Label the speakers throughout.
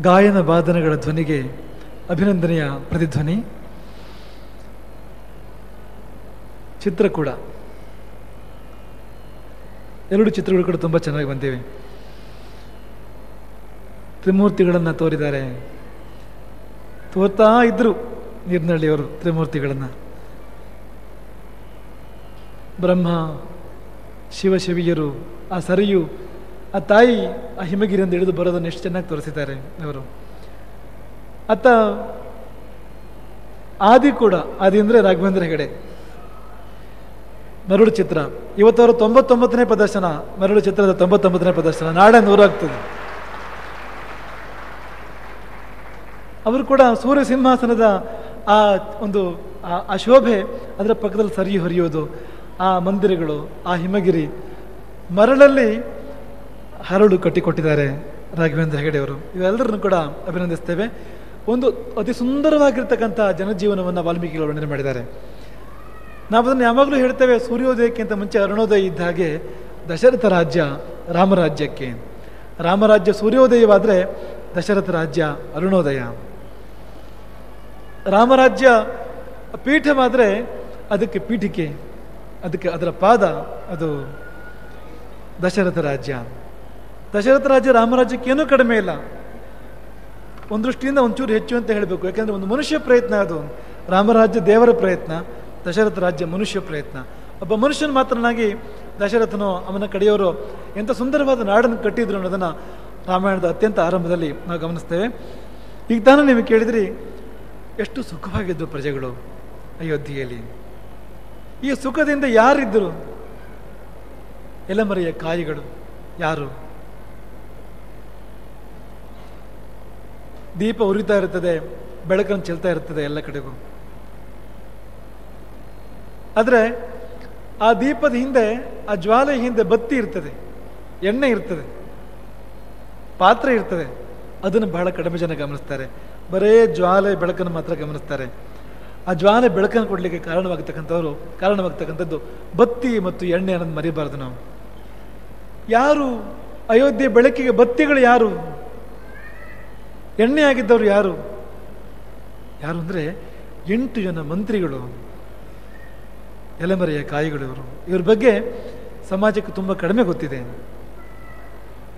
Speaker 1: ಗಾಯನ ವಾದನಗಳ ಧ್ವನಿಗೆ ಅಭಿನಂದನೆಯ ಪ್ರತಿಧ್ವನಿ. ಚಿತ್ರ ಕೂಡ. ಎರಡು ಚಿತ್ರಗಳು ಕೂಡ ತುಂಬ ಚೆನ್ನಾಗಿ ಬಂದಿವೆ. ತ್ರಿಮೂರ್ತಿಗಳನ್ನು ತೋರಿದ್ದಾರೆ. ತೋರ್ತಾ ಇದ್ರು ನೀರ್ನಳ್ಳಿಯವರು ತ್ರಿಮೂರ್ತಿಗಳನ್ನು. ಬ್ರಹ್ಮ, ಶಿವಶಿವಿಯರು, ಆ ಸರಿಯು ಆ ತಾಯಿ ಆ ಹಿಮಗಿರಿಯಿಂದ ಹಿಡಿದು ಬರೋದನ್ನು ಎಷ್ಟು ಚೆನ್ನಾಗಿ ತೋರಿಸಿದ್ದಾರೆ ಅವರು ಅತ್ತ ಆದಿ ಕೂಡ, ಆದಿ ಅಂದರೆ ರಾಘವೇಂದ್ರ ಹೆಗಡೆ. ಮರಳು ಚಿತ್ರ. ಇವತ್ತವರು ತೊಂಬತ್ತೊಂಬತ್ತನೇ ಪ್ರದರ್ಶನ, ಮರಳು ಚಿತ್ರದ ತೊಂಬತ್ತೊಂಬತ್ತನೇ ಪ್ರದರ್ಶನ. ನಾಳೆ ನೂರಾಗ್ತದೆ. ಅವರು ಕೂಡ ಸೂರ್ಯ ಸಿಂಹಾಸನದ ಆ ಒಂದು ಆ- ಶೋಭೆ ಅದರ ಪಕ್ಕದಲ್ಲಿ ಸರಿ ಹರಿಯೋದು ಆ ಮಂದಿರಗಳು, ಆ ಹಿಮಗಿರಿ ಮರಳಲ್ಲಿ ಹರಳು ಕಟ್ಟಿಕೊಟ್ಟಿದ್ದಾರೆ ರಾಘವೇಂದ್ರ ಹೆಗಡೆಯವರು ಇವೆಲ್ಲರನ್ನು ಕೂಡ ಅಭಿನಂದಿಸ್ತೇವೆ. ಒಂದು ಅತಿ ಸುಂದರವಾಗಿರ್ತಕ್ಕಂಥ ಜನಜೀವನವನ್ನು ವಾಲ್ಮೀಕಿಗಳು ವರ್ಣನೆ ಮಾಡಿದ್ದಾರೆ. ನಾವು ಅದನ್ನು ಯಾವಾಗಲೂ ಹೇಳ್ತೇವೆ ಸೂರ್ಯೋದಯಕ್ಕಿಂತ ಮುಂಚೆ ಅರುಣೋದಯ ಇದ್ದ ಹಾಗೆ ದಶರಥ ರಾಜ್ಯ ರಾಮರಾಜ್ಯಕ್ಕೆ. ರಾಮರಾಜ್ಯ ಸೂರ್ಯೋದಯವಾದರೆ ದಶರಥ ರಾಜ್ಯ ಅರುಣೋದಯ. ರಾಮರಾಜ್ಯ ಪೀಠವಾದರೆ ಅದಕ್ಕೆ ಪೀಠಿಕೆ, ಅದಕ್ಕೆ ಅದರ ಪಾದ, ಅದು ದಶರಥ ರಾಜ್ಯ. ದಶರಥ ರಾಜ್ಯ ರಾಮರಾಜ್ಯಕ್ಕೇನೂ ಕಡಿಮೆ ಇಲ್ಲ. ಒಂದು ದೃಷ್ಟಿಯಿಂದ ಒಂಚೂರು ಹೆಚ್ಚು ಅಂತ ಹೇಳಬೇಕು. ಯಾಕೆಂದರೆ ಒಂದು ಮನುಷ್ಯ ಪ್ರಯತ್ನ ಅದು. ರಾಮರಾಜ್ಯ ದೇವರ ಪ್ರಯತ್ನ, ದಶರಥ ರಾಜ್ಯ ಮನುಷ್ಯ ಪ್ರಯತ್ನ. ಒಬ್ಬ ಮನುಷ್ಯನ ಮಾತ್ರನಾಗಿ ದಶರಥನು ಅವನ ಕಡೆಯವರು ಎಂಥ ಸುಂದರವಾದ ನಾಡನ್ನು ಕಟ್ಟಿದ್ರು ಅನ್ನೋದನ್ನು ರಾಮಾಯಣದ ಅತ್ಯಂತ ಆರಂಭದಲ್ಲಿ ನಾವು ಗಮನಿಸ್ತೇವೆ. ಈಗ ತಾನು ನೀವು ಕೇಳಿದ್ರಿ, ಎಷ್ಟು ಸುಖವಾಗಿದ್ದರು ಪ್ರಜೆಗಳು ಅಯೋಧ್ಯೆಯಲ್ಲಿ. ಈ ಸುಖದಿಂದ ಯಾರಿದ್ದರು? ಎಲೆಮರೆಯ ಕಾಯಿಗಳು ಯಾರು? ದೀಪ ಉರಿತಾ ಇರ್ತದೆ ಬೆಳಕನ್ನು ಚೆಲ್ತಾ ಇರ್ತದೆ ಎಲ್ಲ ಕಡೆಗೂ. ಆದರೆ ಆ ದೀಪದ ಹಿಂದೆ, ಆ ಜ್ವಾಲೆ ಹಿಂದೆ ಬತ್ತಿ ಇರ್ತದೆ, ಎಣ್ಣೆ ಇರ್ತದೆ, ಪಾತ್ರೆ ಇರ್ತದೆ, ಅದನ್ನು ಬಹಳ ಕಡಿಮೆ ಜನ ಗಮನಿಸ್ತಾರೆ. ಬರೇ ಜ್ವಾಲೆ, ಬೆಳಕನ್ನು ಮಾತ್ರ ಗಮನಿಸ್ತಾರೆ. ಆ ಜ್ವಾಲೆ, ಬೆಳಕನ್ನು ಕೊಡಲಿಕ್ಕೆ ಕಾರಣವಾಗತಕ್ಕಂಥವ್ರು, ಕಾರಣವಾಗತಕ್ಕಂಥದ್ದು ಬತ್ತಿ ಮತ್ತು ಎಣ್ಣೆ ಅನ್ನೋದು ಮರಿಬಾರ್ದು ನಾವು. ಯಾರು ಅಯೋಧ್ಯೆ ಬೆಳಕಿಗೆ ಬತ್ತಿಗಳು ಯಾರು? ಎಣ್ಣೆ ಆಗಿದ್ದವರು ಯಾರು? ಯಾರು ಅಂದರೆ ಎಂಟು ಜನ ಮಂತ್ರಿಗಳು, ಎಲೆಮರೆಯ ಕಾಯಿಗಳು ಇವರು. ಬಗ್ಗೆ ಸಮಾಜಕ್ಕೆ ತುಂಬ ಕಡಿಮೆ ಗೊತ್ತಿದೆ.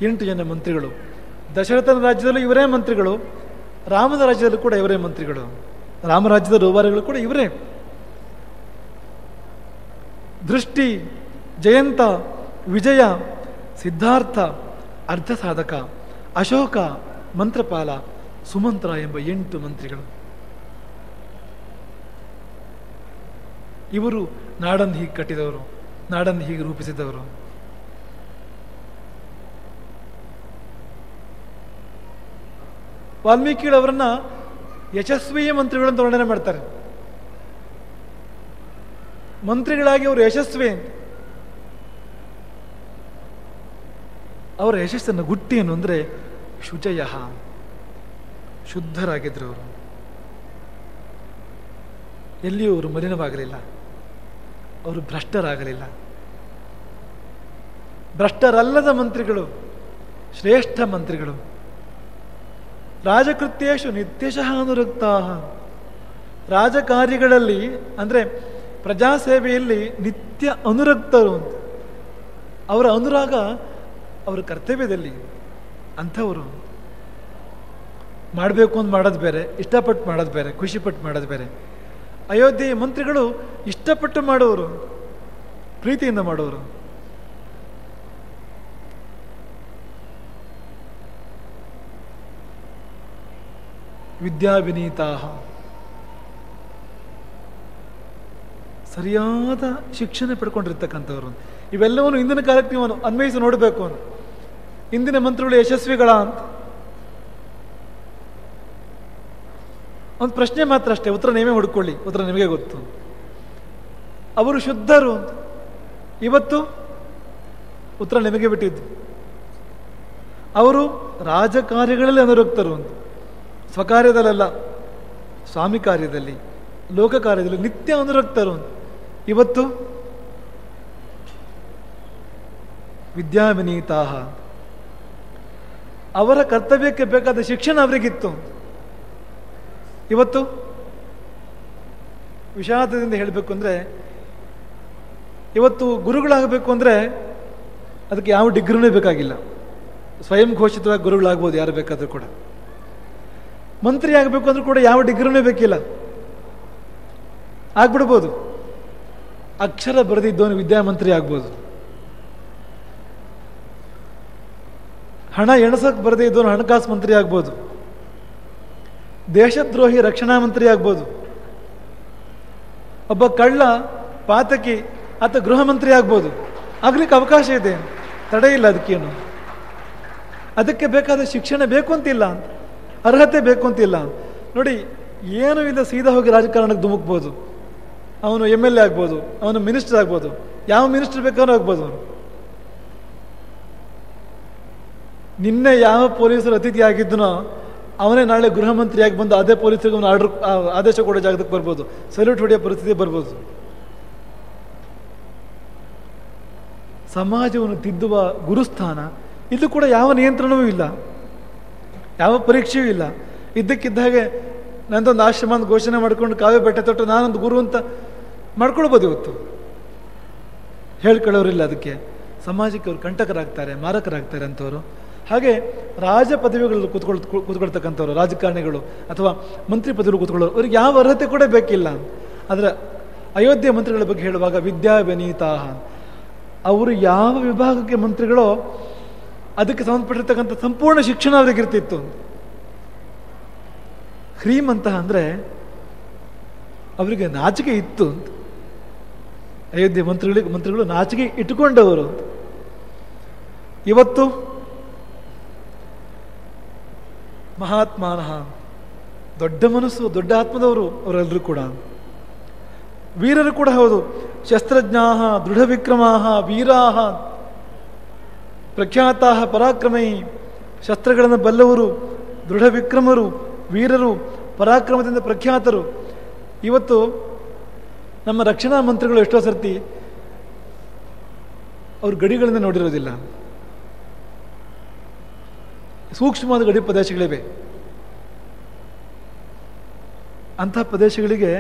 Speaker 1: ಎಂಟು ಜನ ಮಂತ್ರಿಗಳು. ದಶರಥನ ರಾಜ್ಯದಲ್ಲೂ ಇವರೇ ಮಂತ್ರಿಗಳು. ರಾಮನ ರಾಜ್ಯದಲ್ಲೂ ಕೂಡ ಇವರೇ ಮಂತ್ರಿಗಳು. ರಾಮರಾಜ್ಯದ ರೂವಾರಿಗಳು ಕೂಡ ಇವರೇ. ದೃಷ್ಟಿ, ಜಯಂತ, ವಿಜಯ, ಸಿದ್ಧಾರ್ಥ ಅರ್ಧ ಸಾಧಕ ಅಶೋಕ ಮಂತ್ರಪಾಲ ಸುಮಂತ್ರ ಎಂಬ ಎಂಟು ಮಂತ್ರಿಗಳು. ಇವರು ನಾಡನ್ನು ಹೀಗೆ ಕಟ್ಟಿದವರು ನಾಡನ್ನು ಹೀಗೆ ರೂಪಿಸಿದವರು. ವಾಲ್ಮೀಕಿಗಳವರನ್ನ ಯಶಸ್ವಿ ಮಂತ್ರಿಗಳನ್ನು ವರ್ಣನೆ ಮಾಡ್ತಾರೆ. ಮಂತ್ರಿಗಳಾಗಿ ಅವರು ಯಶಸ್ವಿ ಅಂತ. ಅವರ ಯಶಸ್ಸನ್ನು ಗುಟ್ಟಿ ಏನು ಅಂದರೆ ಶುಚಯ. ಶುದ್ಧರಾಗಿದ್ದರು ಅವರು ಎಲ್ಲಿಯೂ ಅವರು ಮಲಿನವಾಗಲಿಲ್ಲ. ಅವರು ಭ್ರಷ್ಟರಾಗಲಿಲ್ಲ. ಭ್ರಷ್ಟರಲ್ಲದ ಮಂತ್ರಿಗಳು, ಶ್ರೇಷ್ಠ ಮಂತ್ರಿಗಳು. ರಾಜಕೃತ್ಯೇಶು ನಿತ್ಯಶಃ ಅನುರಕ್ತಾ ರಾಜಕಾರ್ಯಗಳಲ್ಲಿ ಅಂದರೆ ಪ್ರಜಾಸೇವೆಯಲ್ಲಿ ನಿತ್ಯ ಅನುರಕ್ತರು ಅಂತ. ಅವರ ಅನುರಾಗ ಅವರ ಕರ್ತವ್ಯದಲ್ಲಿ. ಅಂಥವರು ಮಾಡಬೇಕು ಅಂತ ಮಾಡೋದು ಬೇರೆ, ಇಷ್ಟಪಟ್ಟು ಮಾಡೋದು ಬೇರೆ, ಖುಷಿಪಟ್ಟು ಮಾಡೋದು ಬೇರೆ. ಅಯೋಧ್ಯೆಯ ಮಂತ್ರಿಗಳು ಇಷ್ಟಪಟ್ಟು ಮಾಡೋರು, ಪ್ರೀತಿಯಿಂದ ಮಾಡುವರು ವಿದ್ಯಾವಿನೀತಾ ಸರಿಯಾದ ಶಿಕ್ಷಣ ಪಡ್ಕೊಂಡಿರ್ತಕ್ಕಂಥವ್ರು. ಇವೆಲ್ಲವನ್ನು ಇಂದಿನ ಕಾಲಕ್ಕೆ ನೀವು ಅನ್ವಯಿಸಿ ನೋಡಬೇಕು ಅಂತ. ಇಂದಿನ ಮಂತ್ರಿಗಳು ಯಶಸ್ವಿಗಳ ಅಂತ. ಒಂದು ಪ್ರಶ್ನೆ ಮಾತ್ರ ಅಷ್ಟೇ, ಉತ್ತರ ನೀವೇ ಹುಡ್ಕೊಳ್ಳಿ, ಉತ್ತರ ನಿಮಗೆ ಗೊತ್ತು. ಅವರು ಶುದ್ಧರು ಅಂತ. ಇವತ್ತು ಉತ್ತರ ನಿಮಗೆ ಬಿಟ್ಟಿದ್ದು. ಅವರು ರಾಜಕಾರ್ಯಗಳಲ್ಲಿ ಅನುರಕ್ತರು ಅಂತ. ಸ್ವಕಾರ್ಯದಲ್ಲ ಸ್ವಾಮಿ ಕಾರ್ಯದಲ್ಲಿ, ಲೋಕ ಕಾರ್ಯದಲ್ಲಿ ನಿತ್ಯ ಅನುರಕ್ತರು ಅಂತ. ಇವತ್ತು ವಿದ್ಯಾವಿನೀತಾ ಅವರ ಕರ್ತವ್ಯಕ್ಕೆ ಬೇಕಾದ ಶಿಕ್ಷಣ ಅವರಿಗಿತ್ತು. ಇವತ್ತು ವಿಷಾದದಿಂದ ಹೇಳಬೇಕು ಅಂದರೆ, ಇವತ್ತು ಗುರುಗಳಾಗಬೇಕು ಅಂದರೆ ಅದಕ್ಕೆ ಯಾವ ಡಿಗ್ರಿನೂ ಬೇಕಾಗಿಲ್ಲ. ಸ್ವಯಂ ಘೋಷಿತವಾಗಿ ಗುರುಗಳಾಗ್ಬೋದು ಯಾರು ಬೇಕಾದರೂ ಕೂಡ. ಮಂತ್ರಿ ಆಗಬೇಕು ಅಂದರೂ ಕೂಡ ಯಾವ ಡಿಗ್ರಿನೂ ಬೇಕಿಲ್ಲ. ಆಗ್ಬಿಡ್ಬೋದು. ಅಕ್ಷರ ಬರೆದಿದ್ದವನು ವಿದ್ಯಾಮಂತ್ರಿ ಆಗ್ಬೋದು. ಹಣ ಎಣಸಕ್ಕೆ ಬರದೇ ಇದ್ದವನು ಹಣಕಾಸು ಮಂತ್ರಿ ಆಗ್ಬೋದು. ದೇಶದ್ರೋಹಿ ರಕ್ಷಣಾ ಮಂತ್ರಿ ಆಗ್ಬೋದು. ಒಬ್ಬ ಕಳ್ಳ ಪಾತಕಿ ಆತ ಗೃಹ ಮಂತ್ರಿ ಆಗ್ಬೋದು. ಆಗ್ಲಿಕ್ಕೆ ಅವಕಾಶ ಇದೆ. ತಡೆ ಇಲ್ಲ ಅದಕ್ಕೇನು. ಅದಕ್ಕೆ ಬೇಕಾದ ಶಿಕ್ಷಣ ಬೇಕು ಅಂತಿಲ್ಲ. ಅರ್ಹತೆ ಬೇಕು ಅಂತಿಲ್ಲ. ನೋಡಿ, ಏನು ಇಲ್ಲ ಸೀದಾ ಹೋಗಿ ರಾಜಕಾರಣಕ್ಕೆ ಧುಮುಕ್ಬೋದು. ಅವನು ಎಂ ಎಲ್ ಎ ಆಗ್ಬೋದು, ಅವನು ಮಿನಿಸ್ಟರ್ ಆಗ್ಬೋದು. ಯಾವ ಮಿನಿಸ್ಟರ್ ಬೇಕಾದ್ರೂ ಆಗ್ಬೋದು. ಅವನು ನಿನ್ನೆ ಯಾವ ಪೊಲೀಸರು ಅತಿಥಿ ಆಗಿದ್ದನೋ ಅವನೇ ನಾಳೆ ಗೃಹ ಮಂತ್ರಿಯಾಗಿ ಬಂದು ಅದೇ ಪೊಲೀಸರಿಗೆ ಅವನು ಆರ್ಡರ್ ಆದೇಶ ಕೊಡೋ ಜಾಗದಕ್ಕೆ ಬರ್ಬೋದು. ಸಲ್ಯೂಟ್ ಹೊಡೆಯೋ ಪರಿಸ್ಥಿತಿ ಬರ್ಬೋದು. ಸಮಾಜವನ್ನು ತಿದ್ದುವ ಗುರುಸ್ಥಾನ ಇದು ಕೂಡ ಯಾವ ನಿಯಂತ್ರಣವೂ ಇಲ್ಲ. ಯಾವ ಪರೀಕ್ಷೆಯೂ ಇಲ್ಲ. ಇದ್ದಕ್ಕಿದ್ದ ಹಾಗೆ ನಂದೊಂದು ಆಶ್ರಮ ಅಂತ ಘೋಷಣೆ ಮಾಡ್ಕೊಂಡು ಕಾವ್ಯ ಬೆಟ್ಟ ತೊಟ್ಟು ನಾನೊಂದು ಗುರು ಅಂತ ಮಾಡ್ಕೊಳ್ಬೋದು ಇವತ್ತು. ಹೇಳ್ಕೊಳ್ಳೋರಿಲ್ಲ ಅದಕ್ಕೆ. ಸಮಾಜಕ್ಕೆ ಅವರು ಕಂಟಕರಾಗ್ತಾರೆ, ಮಾರಕರಾಗ್ತಾರೆ ಅಂಥವ್ರು ಹಾಗೆ ರಾಜ ಪದವಿಗಳಲ್ಲಿ ಕೂತ್ಕೊಳ್, ಕೂತ್ಕೊಳ್ತಕ್ಕಂಥವ್ರು, ರಾಜಕಾರಣಿಗಳು ಅಥವಾ ಮಂತ್ರಿ ಪದವಿಗಳು ಕೂತ್ಕೊಳ್ಳೋರು, ಅವ್ರಿಗೆ ಯಾವ ಅರ್ಹತೆ ಕೂಡ ಬೇಕಿಲ್ಲ. ಆದರೆ ಅಯೋಧ್ಯೆ ಮಂತ್ರಿಗಳ ಬಗ್ಗೆ ಹೇಳುವಾಗ ವಿದ್ಯಾ ವಿನೀತಾ ಅವರು ಯಾವ ವಿಭಾಗಕ್ಕೆ ಮಂತ್ರಿಗಳೋ ಅದಕ್ಕೆ ಸಂಬಂಧಪಟ್ಟಿರ್ತಕ್ಕಂಥ ಸಂಪೂರ್ಣ ಶಿಕ್ಷಣ ಅವರಿಗೆ ಇರ್ತಿತ್ತು. ಹ್ರೀಮ್ ಅಂತ ಅಂದರೆ ಅವರಿಗೆ ನಾಚಿಕೆ ಇತ್ತು ಅಯೋಧ್ಯೆ ಮಂತ್ರಿಗಳಿಗೆ, ಮಂತ್ರಿಗಳು ನಾಚಿಕೆ ಇಟ್ಟುಕೊಂಡವರು ಇವತ್ತು ಮಹಾತ್ಮಾನಃ ದೊಡ್ಡ ಮನಸ್ಸು, ದೊಡ್ಡ ಆತ್ಮದವರು ಅವರೆಲ್ಲರೂ ಕೂಡ. ವೀರರು ಕೂಡ ಹೌದು. ಶಸ್ತ್ರಜ್ಞಾ ದೃಢ ವಿಕ್ರಮಾ ವೀರಾ ಪ್ರಖ್ಯಾತ ಪರಾಕ್ರಮೈ, ಶಸ್ತ್ರಗಳನ್ನು ಬಲ್ಲವರು ದೃಢ ವಿಕ್ರಮರು ವೀರರು, ಪರಾಕ್ರಮದಿಂದ ಪ್ರಖ್ಯಾತರು. ಇವತ್ತು ನಮ್ಮ ರಕ್ಷಣಾ ಮಂತ್ರಿಗಳು ಎಷ್ಟೋ ಸರ್ತಿ ಅವ್ರ ಗಡಿಗಳನ್ನು ನೋಡಿರೋದಿಲ್ಲ. ಸೂಕ್ಷ್ಮವಾದ ಗಡಿ ಪ್ರದೇಶಗಳಿವೆ. ಅಂಥ ಪ್ರದೇಶಗಳಿಗೆ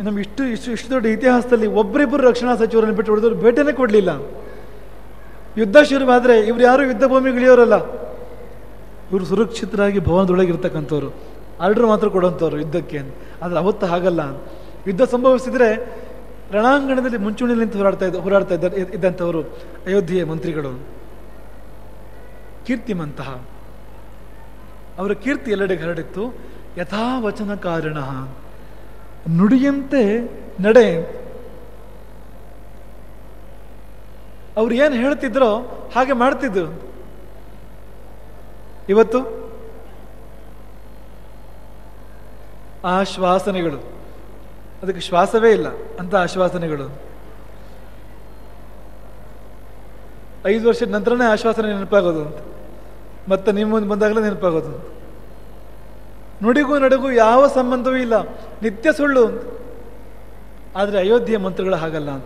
Speaker 1: ನಮ್ಗೆ ಇಷ್ಟು ಇಷ್ಟು ಇಷ್ಟು ದೊಡ್ಡ ಇತಿಹಾಸದಲ್ಲಿ ಒಬ್ಬರಿಬ್ಬರು ರಕ್ಷಣಾ ಸಚಿವರನ್ನು ಬಿಟ್ಟು ಹೊಡೆದವರು ಭೇಟಿನೇ ಕೊಡಲಿಲ್ಲ. ಯುದ್ಧ ಶುರುವಾದರೆ ಇವ್ರು ಯಾರು ಯುದ್ಧ ಭೂಮಿಗಳಿಯೋರಲ್ಲ. ಇವರು ಸುರಕ್ಷಿತರಾಗಿ ಭವನದೊಳಗೆ ಇರ್ತಕ್ಕಂಥವ್ರು ಆರ್ಡರ್ ಮಾತ್ರ ಕೊಡೋಂಥವ್ರು ಯುದ್ಧಕ್ಕೆ ಆದರೆ ಅವತ್ತು ಹಾಗಲ್ಲ. ಯುದ್ಧ ಸಂಭವಿಸಿದರೆ ರಣಾಂಗಣದಲ್ಲಿ ಮುಂಚೂಣಿಯಲ್ಲಿ ನಿಂತು ಹೋರಾಡ್ತಾ ಇದ್ದ ಹೋರಾಡ್ತಾ ಇದ್ದ ಇದ್ದಂಥವರು ಅಯೋಧ್ಯೆಯ ಮಂತ್ರಿಗಳು. ಕೀರ್ತಿಮಂತಹ ಅವರ ಕೀರ್ತಿ ಎಲ್ಲೆಡೆಗೆ ಹರಡಿತ್ತು. ಯಥಾವಚನ ಕಾರಣ ನುಡಿಯಂತೆ ನಡೆ. ಅವ್ರು ಏನು ಹೇಳ್ತಿದ್ರೋ ಹಾಗೆ ಮಾಡ್ತಿದ್ರು. ಇವತ್ತು ಆಶ್ವಾಸನೆಗಳು ಅದಕ್ಕೆ ಶ್ವಾಸವೇ ಇಲ್ಲ, ಅಂತ ಆಶ್ವಾಸನೆಗಳು. ಐದು ವರ್ಷದ ನಂತರನೇ ಆಶ್ವಾಸನೆ ನೆನಪಾಗೋದು ಅಂತ. ಮತ್ತೆ ನಿಮ್ಮ ಮುಂದೆ ಬಂದಾಗಲೇ ನೆನಪಾಗೋದು. ನುಡಿಗೂ ನಡುಗೂ ಯಾವ ಸಂಬಂಧವೂ ಇಲ್ಲ. ನಿತ್ಯ ಸುಳ್ಳು. ಆದರೆ ಅಯೋಧ್ಯೆಯ ಮಂತ್ರಿಗಳು ಹಾಗಲ್ಲ.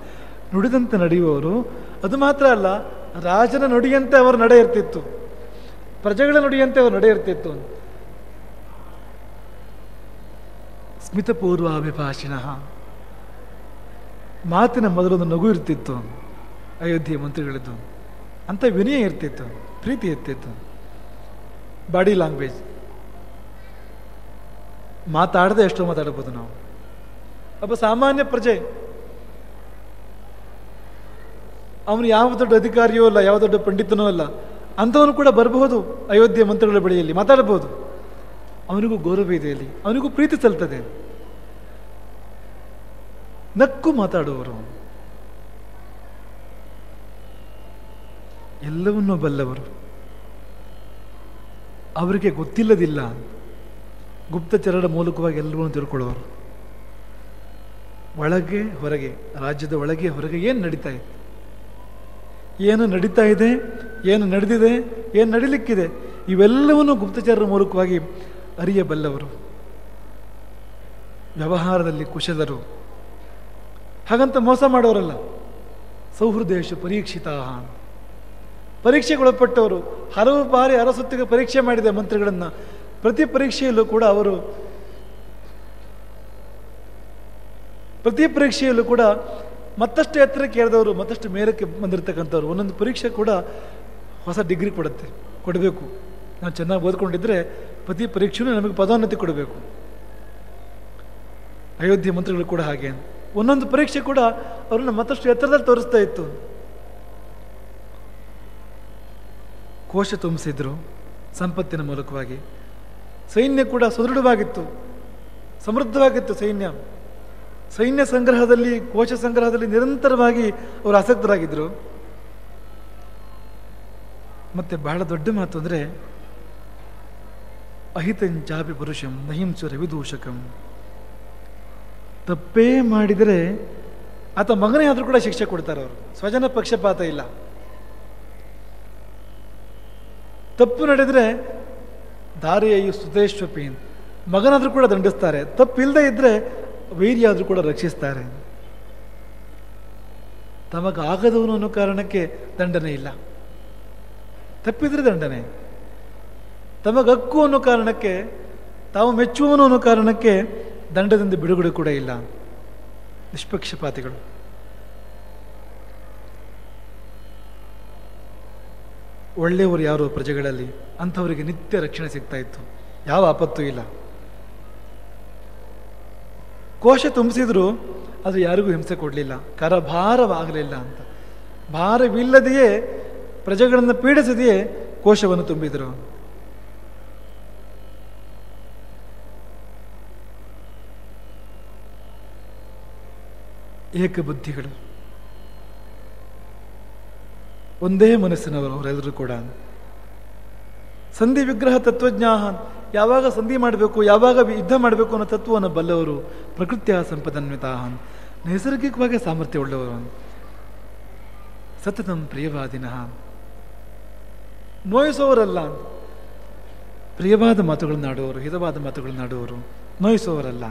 Speaker 1: ನುಡಿದಂತೆ ನಡೆಯುವವರು, ಅದು ಮಾತ್ರ ಅಲ್ಲ, ರಾಜನ ನುಡಿಯಂತೆ ಅವರು ನಡೆ ಇರ್ತಿತ್ತು. ಪ್ರಜೆಗಳ ನುಡಿಯಂತೆ ಅವರು ನಡೆ ಇರ್ತಿತ್ತು. ಸ್ಮಿತಪೂರ್ವ ಅಭಿಭಾಷಿಣ. ಮಾತಿನ ಮೊದಲೊಂದು ನಗು ಇರ್ತಿತ್ತು. ಅಯೋಧ್ಯೆಯ ಮಂತ್ರಿಗಳಿದ್ದು. ಅಂತ ವಿನಯ ಇರ್ತಿತ್ತು, ಪ್ರೀತಿ ಇರ್ತಿತ್ತು. Body language. ಮಾತಾಡದೆ ಎಷ್ಟೋ ಮಾತಾಡಬಹುದು ನಾವು. ಒಬ್ಬ ಸಾಮಾನ್ಯ ಪ್ರಜೆ, ಅವನು ಯಾವ ದೊಡ್ಡ ಅಧಿಕಾರಿಯೋ ಅಲ್ಲ, ಯಾವ ದೊಡ್ಡ ಪಂಡಿತನೋ ಅಲ್ಲ, ಅಂಥವನು ಕೂಡ ಬರಬಹುದು ಅಯೋಧ್ಯೆ ಮಂತ್ರಿಗಳ ಬಳಿಯಲ್ಲಿ, ಮಾತಾಡಬಹುದು. ಅವನಿಗೂ ಗೌರವ ಇದೆ ಅಲ್ಲಿ, ಅವನಿಗೂ ಪ್ರೀತಿ ಸಲ್ತದೆ ನಕ್ಕು ಮಾತಾಡುವರು ಎಲ್ಲವನ್ನೂ ಬಲ್ಲವರು ಅವರಿಗೆ ಗೊತ್ತಿಲ್ಲದಿಲ್ಲ. ಗುಪ್ತಚರರ ಮೂಲಕವಾಗಿ ಎಲ್ಲವನ್ನು ತಿಳ್ಕೊಳ್ಳೋರು. ಒಳಗೆ, ಹೊರಗೆ, ರಾಜ್ಯದ ಒಳಗೆ, ಹೊರಗೆ ಏನು ನಡೀತಾ ಇದೆ ಏನು ನಡೀತಾ ಇದೆ? ಏನು ನಡೆದಿದೆ? ಏನು ನಡಿಲಿಕ್ಕಿದೆ? ಇವೆಲ್ಲವನ್ನು ಗುಪ್ತಚರರ ಮೂಲಕವಾಗಿ ಅರಿಯಬಲ್ಲವರು. ವ್ಯವಹಾರದಲ್ಲಿ ಕುಶಲರು. ಹಾಗಂತ ಮೋಸ ಮಾಡೋರಲ್ಲ. ಸೌಹೃದೇಶ ಪರೀಕ್ಷಿತ ಪರೀಕ್ಷೆಗೊಳಪಟ್ಟವರು ಹಲವು ಬಾರಿ ಅರಸೊತ್ತಿಗೆ ಪರೀಕ್ಷೆ ಮಾಡಿದೆ ಮಂತ್ರಿಗಳನ್ನು ಪ್ರತಿ ಪರೀಕ್ಷೆಯಲ್ಲೂ ಕೂಡ ಅವರು ಪ್ರತಿ ಪರೀಕ್ಷೆಯಲ್ಲೂ ಕೂಡ ಮತ್ತಷ್ಟು ಎತ್ತರಕ್ಕೆ ಏರಿದವರು, ಮತ್ತಷ್ಟು ಮೇಲಕ್ಕೆ ಬಂದಿರತಕ್ಕಂಥವ್ರು. ಒಂದೊಂದು ಪರೀಕ್ಷೆ ಕೂಡ ಹೊಸ ಡಿಗ್ರಿ ಕೊಡುತ್ತೆ, ಕೊಡಬೇಕು. ನಾವು ಚೆನ್ನಾಗಿ ಓದ್ಕೊಂಡಿದ್ರೆ ಪ್ರತಿ ಪರೀಕ್ಷೆಯೂ ನಮಗೆ ಪದೋನ್ನತಿ ಕೊಡಬೇಕು. ಅಯೋಧ್ಯೆ ಮಂತ್ರಿಗಳು ಕೂಡ ಹಾಗೆ. ಒಂದೊಂದು ಪರೀಕ್ಷೆ ಕೂಡ ಅವರನ್ನು ಮತ್ತಷ್ಟು ಎತ್ತರದಲ್ಲಿ ತೋರಿಸ್ತಾ ಇತ್ತು. ಕೋಶ ತುಂಬಿಸಿದ್ರು ಸಂಪತ್ತಿನ ಮೂಲಕವಾಗಿ. ಸೈನ್ಯ ಕೂಡ ಸುದೃಢವಾಗಿತ್ತು. ಸಮೃದ್ಧವಾಗಿತ್ತು ಸೈನ್ಯ. ಸೈನ್ಯ ಸಂಗ್ರಹದಲ್ಲಿ, ಕೋಶ ಸಂಗ್ರಹದಲ್ಲಿ ನಿರಂತರವಾಗಿ ಅವರು ಆಸಕ್ತರಾಗಿದ್ದರು ಮತ್ತೆ ಬಹಳ ದೊಡ್ಡ ಮಾತು ಅಂದರೆ ಅಹಿತಂಚಾಪಿ ಪುರುಷಂ ನಹಿಂಸು ರವಿದೂಷಕಂ. ತಪ್ಪೇ ಮಾಡಿದರೆ ಆತ ಮಗನೇ ಆದರೂ ಕೂಡ ಶಿಕ್ಷೆ ಕೊಡ್ತಾರೆ ಅವರು. ಸ್ವಜನ ಪಕ್ಷಪಾತ ಇಲ್ಲ. ತಪ್ಪು ನಡೆದರೆ ದಾರಿಯು ಸುತೇಶ್ವಪೀನ್ ಮಗನಾದರೂ ಕೂಡ ದಂಡಿಸ್ತಾರೆ. ತಪ್ಪಿಲ್ಲದೆ ಇದ್ರೆ ಆದರೂ ಕೂಡ ರಕ್ಷಿಸ್ತಾರೆ. ತಮಗಾಗದವನು ಅನ್ನೋ ಕಾರಣಕ್ಕೆ ದಂಡನೆ ಇಲ್ಲ. ತಪ್ಪಿದ್ರೆ ದಂಡನೆ. ತಮಗಕ್ಕು ಅನ್ನೋ ಕಾರಣಕ್ಕೆ, ತಾವು ಮೆಚ್ಚುವನು ಅನ್ನೋ ಕಾರಣಕ್ಕೆ ದಂಡದಿಂದ ಬಿಡುಗಡೆ ಕೂಡ ಇಲ್ಲ. ನಿಷ್ಪಕ್ಷಪಾತಿಗಳು. ಒಳ್ಳೆಯವರು ಯಾರು ಪ್ರಜೆಗಳಲ್ಲಿ? ಅಂಥವರಿಗೆ ನಿತ್ಯ ರಕ್ಷಣೆ ಸಿಗ್ತಾ ಇತ್ತು. ಯಾವ ಆಪತ್ತು ಇಲ್ಲ. ಕೋಶ ತುಂಬಿಸಿದ್ರು ಅದು ಯಾರಿಗೂ ಹಿಂಸೆ ಕೊಡಲಿಲ್ಲ. ಕರಭಾರವಾಗಲಿಲ್ಲ ಅಂತ. ಭಾರವಿಲ್ಲದೆಯೇ ಪ್ರಜೆಗಳನ್ನು ಪೀಡಿಸದೆಯೇ ಕೋಶವನ್ನು ತುಂಬಿದರು. ಏಕಬುದ್ಧಿಗಳು ಒಂದೇ ಮನಸ್ಸಿನವರು ಅವರೆಲ್ಲರೂ ಕೂಡ. ಸಂಧಿ ವಿಗ್ರಹ ತತ್ವಜ್ಞ ಯಾವಾಗ ಸಂಧಿ ಮಾಡಬೇಕು, ಯಾವಾಗ ಯುದ್ಧ ಮಾಡಬೇಕು ಅನ್ನೋ ತತ್ವವನ್ನು ಬಲ್ಲವರು ಪ್ರಕೃತಿಯ ಸಂಪದನ್ವಿತಾಹ, ನೈಸರ್ಗಿಕವಾಗಿ ಸಾಮರ್ಥ್ಯ ಉಳ್ಳವರು ಸತತಂ ಪ್ರಿಯವಾದಿನ. ನೋಯಿಸುವವರಲ್ಲ ಪ್ರಿಯವಾದ ಮಾತುಗಳನ್ನಾಡುವವರು ಹಿತವಾದ ಮಾತುಗಳನ್ನಾಡುವವರು ನೋಯಿಸುವವರಲ್ಲ